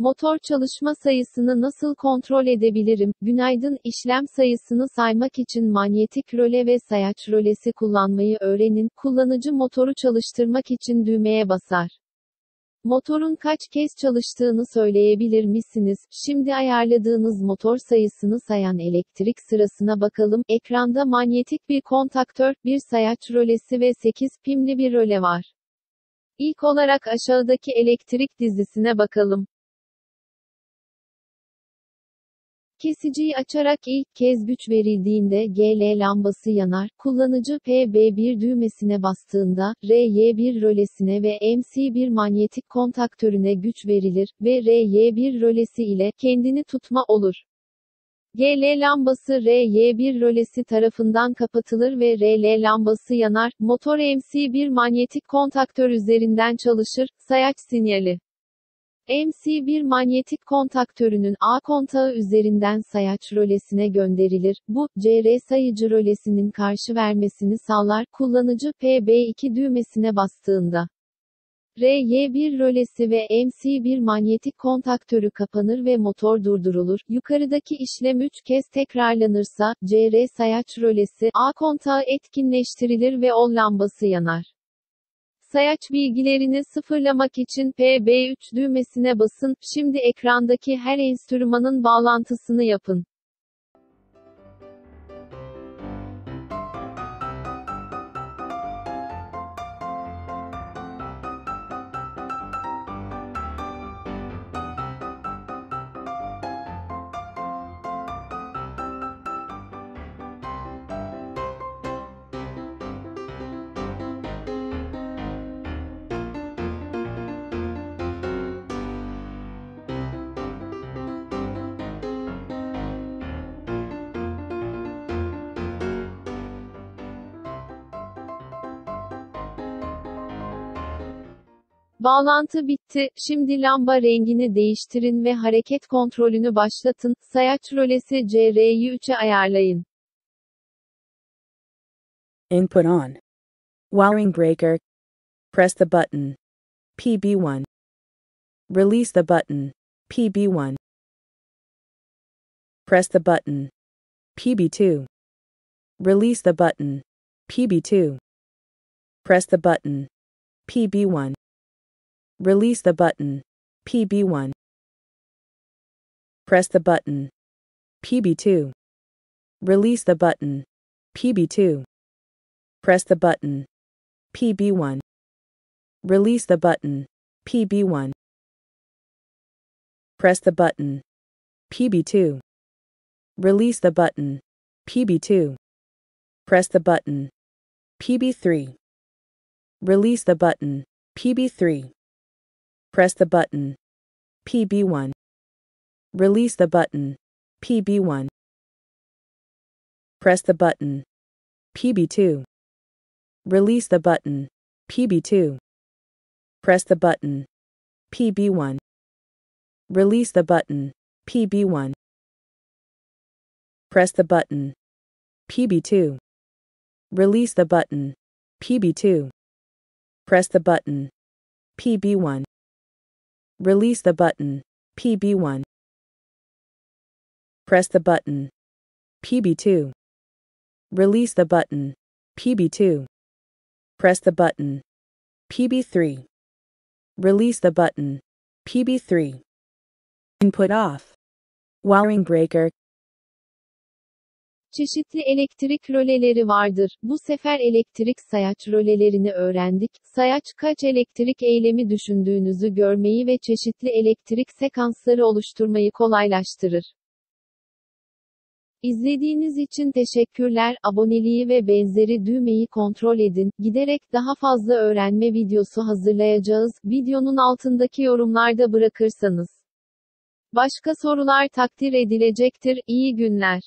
Motor çalışma sayısını nasıl kontrol edebilirim? Günaydın, işlem sayısını saymak için manyetik röle ve sayaç rölesi kullanmayı öğrenin. Kullanıcı motoru çalıştırmak için düğmeye basar. Motorun kaç kez çalıştığını söyleyebilir misiniz? Şimdi ayarladığınız motor sayısını sayan elektrik sırasına bakalım. Ekranda manyetik bir kontaktör, bir sayaç rölesi ve 8 pimli bir röle var. İlk olarak aşağıdaki elektrik dizisine bakalım. Kesiciyi açarak ilk kez güç verildiğinde GL lambası yanar. Kullanıcı PB1 düğmesine bastığında, RY1 rölesine ve MC1 manyetik kontaktörüne güç verilir ve RY1 rölesi ile kendini tutma olur. GL lambası RY1 rölesi tarafından kapatılır ve RL lambası yanar. Motor MC1 manyetik kontaktör üzerinden çalışır. Sayaç sinyali MC1 manyetik kontaktörünün A kontağı üzerinden sayaç rölesine gönderilir. Bu, CR sayıcı rölesinin karşı vermesini sağlar. Kullanıcı PB2 düğmesine bastığında. RY1 rölesi ve MC1 manyetik kontaktörü kapanır ve motor durdurulur. Yukarıdaki işlem 3 kez tekrarlanırsa, CR sayaç rölesi A kontağı etkinleştirilir ve ol lambası yanar. Sayaç bilgilerini sıfırlamak için PB3 düğmesine basın. Şimdi ekrandaki her enstrümanın bağlantısını yapın. Bağlantı bitti. Şimdi lamba rengini değiştirin ve hareket kontrolünü başlatın. Sayaç rölesi CR'yi 3'e ayarlayın. Input on. Wiring breaker. Press the button. PB1. Release the button. PB1. Press the button. PB2. Release the button. PB2. Press the button. PB1. Release the button. PB1. Press the button. PB2. Release the button. PB2. Press the button. PB1. Release the button. PB1. Press the button. PB2. Release the button. PB2. Press the button. PB3. Release the button. PB3. Press the button. PB1. Release the button. PB1. Press the button. PB2. Release the button. PB2. Press the button. PB1. Release the button. PB1. Press the button. PB2. Release the button. PB2. Press the button. PB1. Release the button. PB1. Press the button. PB2. Release the button. PB2. Press the button. PB3. Release the button. PB3. Input off. Wiring breaker. Çeşitli elektrik röleleri vardır. Bu sefer elektrik sayaç rölelerini öğrendik. Sayaç kaç elektrik eylemi düşündüğünüzü görmeyi ve çeşitli elektrik sekansları oluşturmayı kolaylaştırır. İzlediğiniz için teşekkürler. Aboneliği ve benzeri düğmeyi kontrol edin. Giderek daha fazla öğrenme videosu hazırlayacağız. Videonun altındaki yorumlarda bırakırsanız. Başka sorular takdir edilecektir. İyi günler.